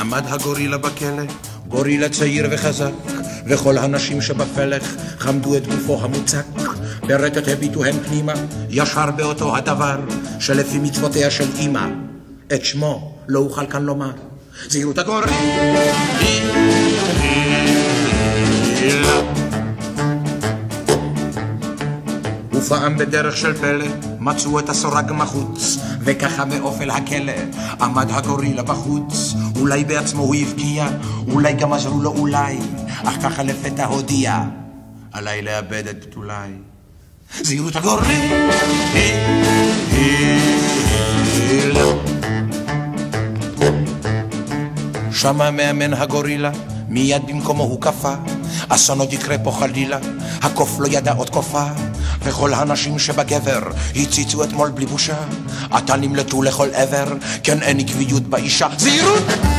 עמד הגורילה בכלא, גורילה צעיר וחזק, וכל הנשים שבפלך חמדו את גופו המוצק. ברטט הביטו הם פנימה, ישר באותו הדבר, שלפי מצוותיה של אמא, את שמו לא אוכל כאן לומר. זהירות הגורילה. ופעם בדרך של פלא מצאו את הסורג מחוץ, וככה מאופל הכלא עמד הגורילה בחוץ. אולי בעצמו הוא הבקיע, אולי גם עזרו לו אולי, אך ככה לפתע הודיע, עליי לאבד את בתולי. זהירות הגורילה. שמע מאמן הגורילה, מיד במקומו הוא קפא, אסון עוד יקרה פה חלילה, הקוף לא ידע עוד קופה, וכל הנשים שבגבר הציצו אתמול בלי בושה, עתה נמלטו לכל עבר, כן אין עקביות באישה. זהירות!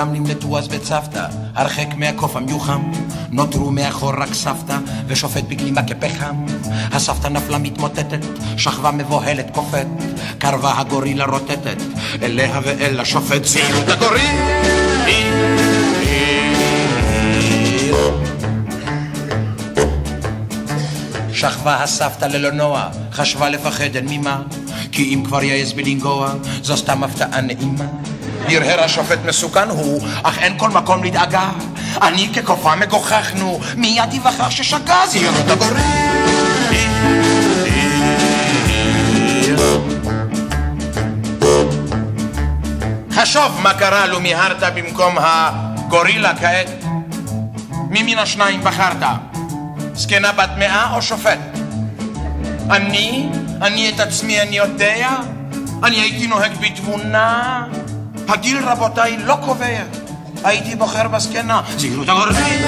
כולם נמלטו אז בצוותא, הרחק מהקוף המיוחם, נותרו מאחור רק סבתא, ושופט בגלימה כפחם. הסבתא נפלה מתמוטטת, שכבה מבוהלת קופאת, קרבה הגורילה רוטטת, אליה ואל השופט זהירות הגורילה. שכבה הסבתא ללא נוע, חשבה לפחד אין ממה, כי אם כבר יעז בלנגוע, זו סתם הפתעה נעימה. הרהר השופט מסוכן הוא, אך אין כל מקום לדאגה. אני כקופה מגוחכנו, מיד יווכח ששגה זהירות הגורילה. חשוב מה קרה לו מיהרת במקום הגורילה כעת. מי מן השניים בחרת? זקנה בת מאה או שופט? אני? אני את עצמי אני יודע? אני הייתי נוהג בתבונה? הגיל רבותיי לא קובע. הייתי בוחר בזקנה. זהירות הגורפים.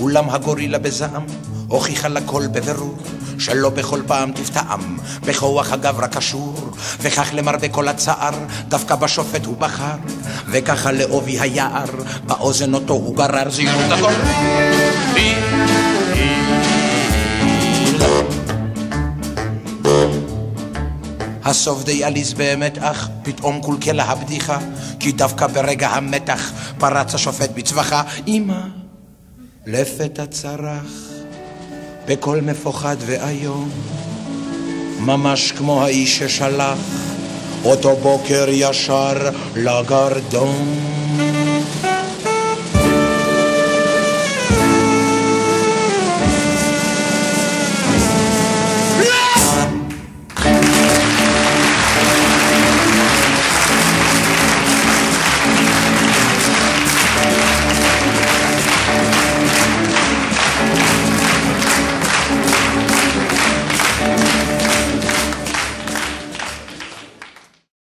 אולם הגורילה בזעם הוכיחה לכל בבירור שלא בכל פעם תפתעם בכוח הגברה קשור וכך למרבה כל הצער דווקא בשופט הוא בחר וככה לעובי היער באוזן אותו הוא גרר זהירות הגורפים הסוף די עליז באמת, אך פתאום קולקלה הבדיחה, כי דווקא ברגע המתח פרץ השופט בצווחה, אמא, לפתע צרח, בקול מפוחד ואיום, ממש כמו האיש ששלח אותו בוקר ישר לגרדום.